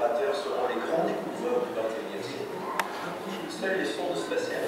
seront les grands découvreurs du XXIe siècle. Seuls les sondes spatiales